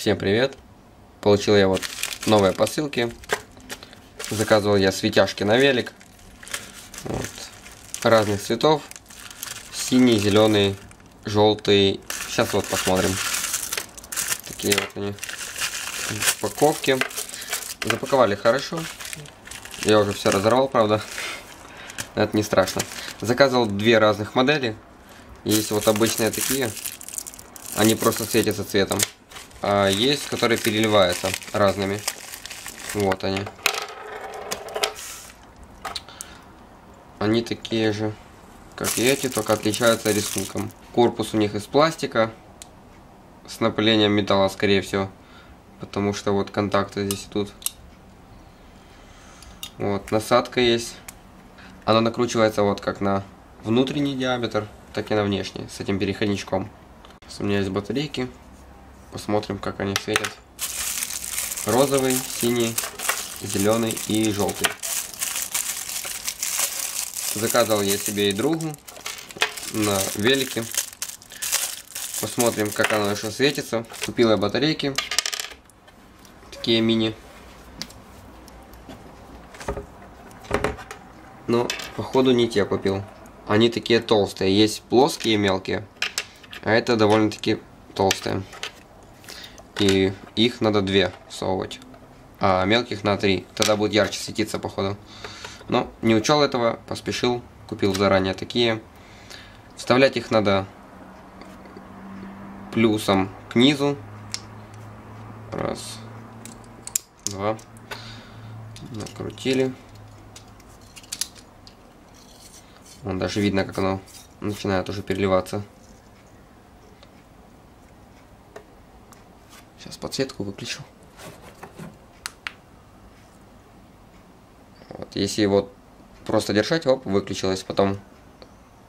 Всем привет! Получил я вот новые посылки. Заказывал я светяшки на велик. Вот. Разных цветов. Синий, зеленый, желтый. Сейчас вот посмотрим. Такие вот они упаковки. Запаковали хорошо. Я уже все разорвал, правда. Это не страшно. Заказывал две разных модели. Есть вот обычные такие. Они просто светятся цветом. А есть, которые переливаются разными. Вот они. Они такие же, как и эти, только отличаются рисунком. Корпус у них из пластика. С напылением металла, скорее всего. Потому что вот контакты здесь идут. Вот, насадка есть. Она накручивается вот как на внутренний диаметр, так и на внешний, с этим переходничком. У меня есть батарейки. Посмотрим, как они светят. Розовый, синий, зеленый и желтый. Заказывал я себе и другу на велике. Посмотрим, как оно еще светится. Купила батарейки. Такие мини. Но, походу, не те купил. Они такие толстые. Есть плоские и мелкие. А это довольно-таки толстые. И их надо две всовывать. А мелких на три. Тогда будет ярче светиться, походу. Но не учел этого, поспешил. Купил заранее такие. Вставлять их надо плюсом к низу. Раз. Два. Накрутили. Вон даже видно, как оно начинает уже переливаться. Сейчас подсветку выключу. Вот, если его просто держать, оп, выключилось. Потом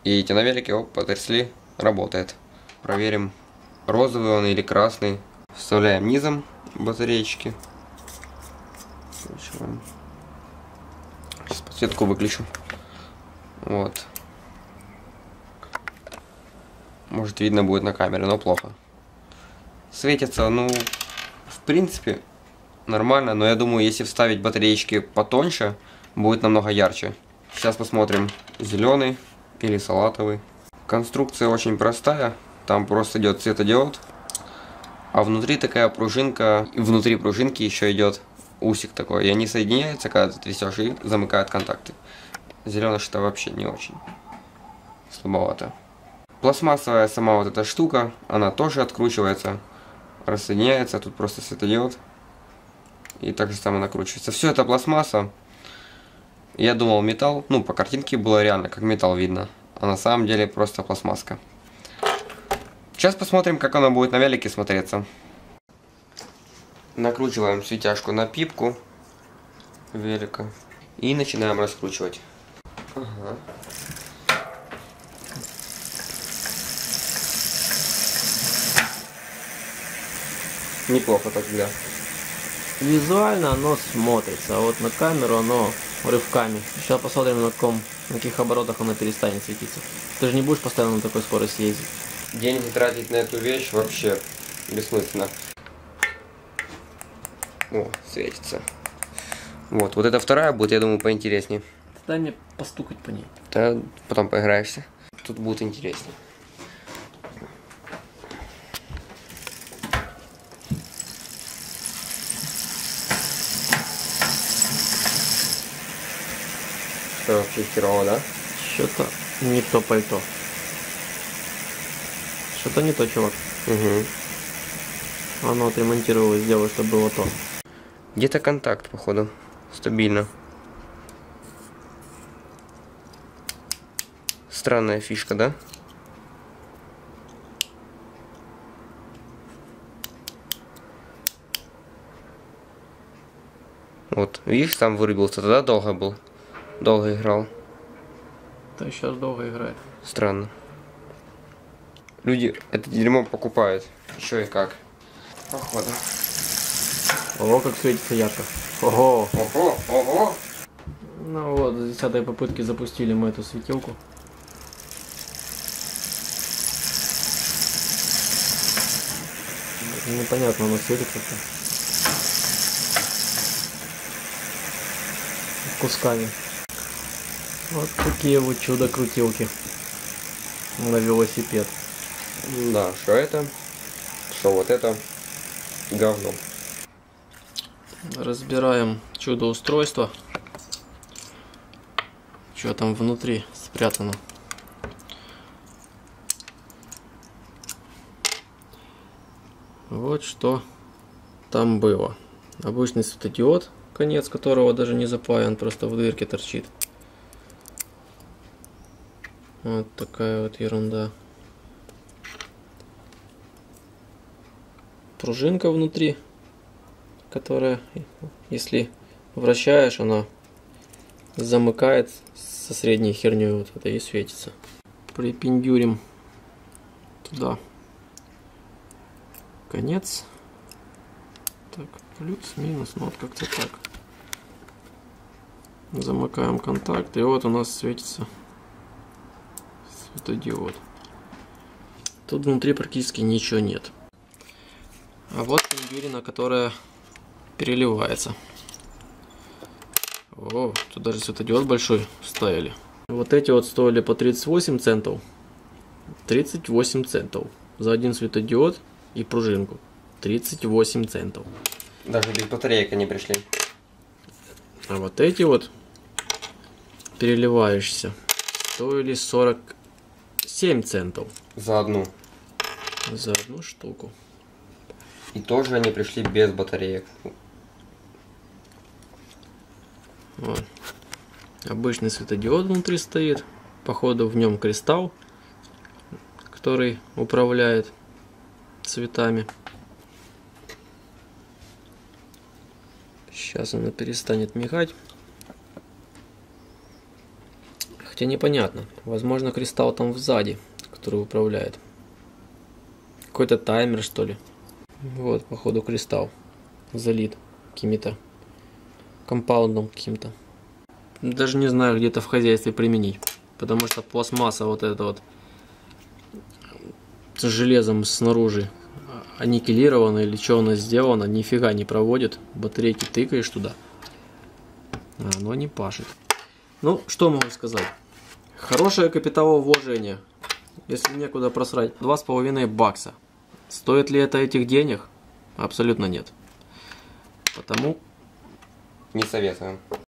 едете на велике, оп, потрясли, работает. Проверим, розовый он или красный. Вставляем низом батареечки. Сейчас подсветку выключу. Вот. Может видно будет на камере, но плохо светится, ну, в принципе, нормально. Но я думаю, если вставить батареечки потоньше, будет намного ярче. Сейчас посмотрим, зеленый или салатовый. Конструкция очень простая. Там просто идет светодиод. А внутри такая пружинка, внутри пружинки еще идет усик такой. И они соединяются, когда ты трясешь, и замыкают контакты. Зеленый что вообще не очень. Слабовато. Пластмассовая сама вот эта штука, она тоже откручивается рассоединяется, тут просто светодиод. И так же само накручивается. Все это пластмасса. Я думал металл, ну по картинке было реально как металл видно. А на самом деле просто пластмасска. Сейчас посмотрим, как она будет на велике смотреться. Накручиваем светяшку на пипку велика. И начинаем раскручивать. Ага. Неплохо так, да. Визуально оно смотрится, а вот на камеру оно рывками. Сейчас посмотрим, на, каком, на каких оборотах оно перестанет светиться. Ты же не будешь постоянно на такой скорости ездить. Деньги тратить на эту вещь вообще бессмысленно. О, светится. Вот, вот эта вторая будет, я думаю, поинтереснее. Дай мне постукать по ней. Да, потом поиграешься. Тут будет интереснее. Что вообще херово, да? Что-то не то пальто. Что-то не то, чувак. Угу. Оно отремонтировал и сделал, чтобы было то. Где-то контакт, походу. Стабильно. Странная фишка, да? Вот, видишь, там вырубился, тогда долго был. Долго играл. Да сейчас долго играет. Странно. Люди это дерьмо покупают. Еще и как. Походу. Ого, как светится ярко. Ого. Ого, ого. Ну вот, с десятой попытки запустили мы эту светилку. Непонятно, оно светит как-то. Кусками. Вот такие вот чудо-крутилки на велосипед. Да, что это? Что вот это? Говно. Разбираем чудо-устройство. Что там внутри спрятано. Вот что там было. Обычный светодиод, конец которого даже не запаян, просто в дырке торчит. Вот такая вот ерунда. Пружинка внутри, которая, если вращаешь, она замыкает со средней херней вот это и светится. Припендюрим туда конец. Так, плюс-минус, ну вот как-то так. Замыкаем контакт, и вот у нас светится светодиод. Тут внутри практически ничего нет. А вот пингвирина, которая переливается. О, тут даже светодиод большой вставили. Вот эти вот стоили по 38 центов. 38 центов за один светодиод и пружинку. 38 центов. Даже без батареек они пришли. А вот эти вот переливающиеся стоили 47 центов За одну. за одну штуку. И тоже они пришли без батареек. Вот. Обычный светодиод внутри стоит. Походу в нем кристалл, который управляет цветами. Сейчас она перестанет мигать. Хотя непонятно. Возможно кристалл там сзади, который управляет. Какой-то таймер что ли. Вот, походу кристалл залит какими-то компаундом каким-то. Даже не знаю, где-то в хозяйстве применить. Потому что пластмасса вот эта вот с железом снаружи аннигилирована или что она сделана, нифига не проводит. Батарейки тыкаешь туда, а оно не пашет. Ну, что могу сказать? Хорошее капиталовложение, если некуда просрать. Два с половиной бакса. Стоит ли это этих денег? Абсолютно нет. Потому Не советуем.